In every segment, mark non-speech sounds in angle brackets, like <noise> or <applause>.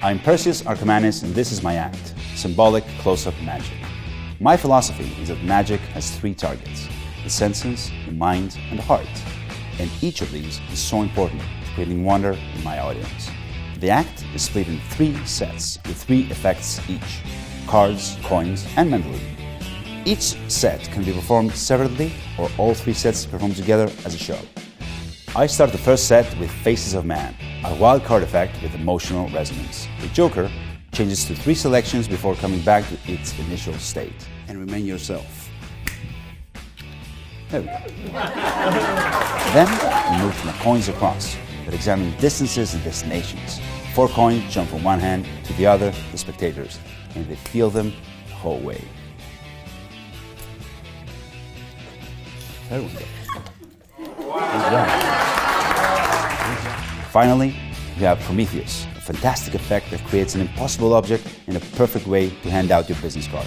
I'm Perseus Arkomanis and this is my act, symbolic close-up magic. My philosophy is that magic has three targets, the senses, the mind, and the heart. And each of these is so important to creating wonder in my audience. The act is split in three sets with three effects each, cards, coins, and mentalism. Each set can be performed separately or all three sets performed together as a show. I start the first set with Faces of Man, a wild card effect with emotional resonance. The Joker changes to three selections before coming back to its initial state. And remain yourself. There we go. <laughs> then we move from the coins across that examine distances and destinations. Four coins jump from one hand to the other, the spectators, and they feel them the whole way. There we go. Finally, we have Prometheus, a fantastic effect that creates an impossible object in a perfect way to hand out your business card.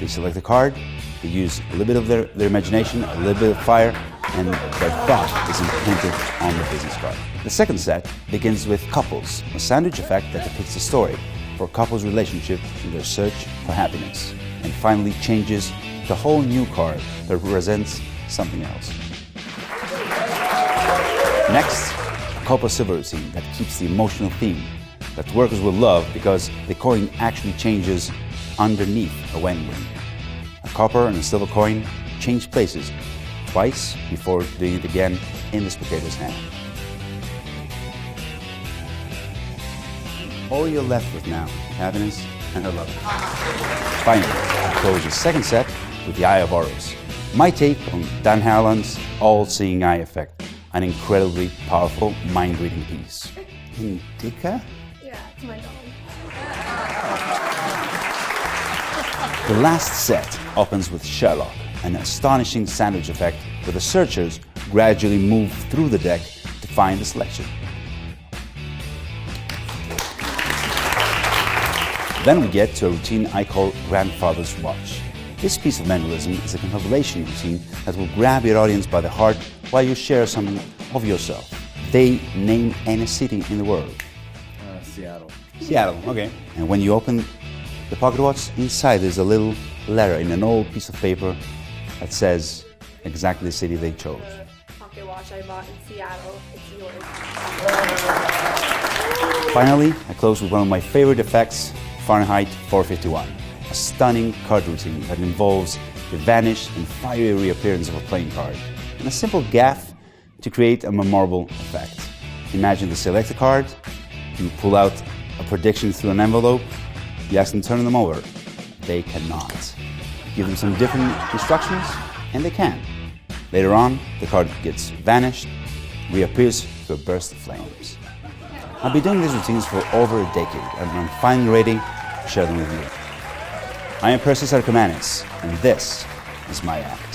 They select a card, they use a little bit of their, their imagination, a little bit of fire, and their thought is imprinted on the business card. The second set begins with couples, a sandwich effect that depicts a story for a couple's relationship in their search for happiness, and finally changes a whole new card that represents something else. Next, a copper silver routine that keeps the emotional theme that workers will love because the coin actually changes underneath a wedding ring. A copper and a silver coin change places twice before doing it again in the spectator's hand. All you're left with now happiness and her love. Finally, close the second set with the Eye of Horus, my take on Dan Harlan's all-seeing eye effect, an incredibly powerful mind-reading piece. Indica? Yeah, it's my dog. The last set opens with Sherlock, an astonishing sandwich effect where the searchers gradually move through the deck to find the selection. Then we get to a routine I call Grandfather's Watch. This piece of mentalism is a confabulation routine that will grab your audience by the heart while you share something of yourself. They name any city in the world. Uh, Seattle. Seattle, okay. And when you open the pocket watch, inside there's a little letter in an old piece of paper that says exactly the city they chose. The pocket watch I bought in Seattle. It's yours. Finally, I close with one of my favorite effects, Fahrenheit 451, a stunning card routine that involves the vanish and fiery reappearance of a playing card, and a simple gaff to create a memorable effect. Imagine they select a card, you pull out a prediction through an envelope, you ask them to turn them over. They cannot. Give them some different instructions, and they can. Later on, the card gets vanished, reappears through a burst of flames. I've been doing these routines for over a decade, and I'm finally ready to share them with you. I am Perseus Arkomanis, and this is my act.